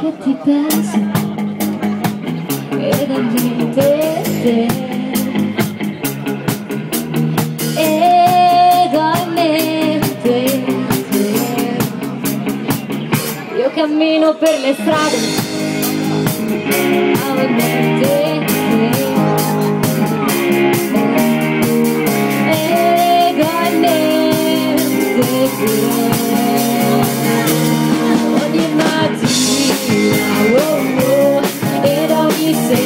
ti penso ed almeno te ed almeno te io cammino per le strade almeno you say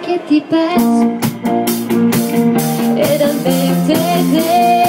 que te pase. Eran 20 de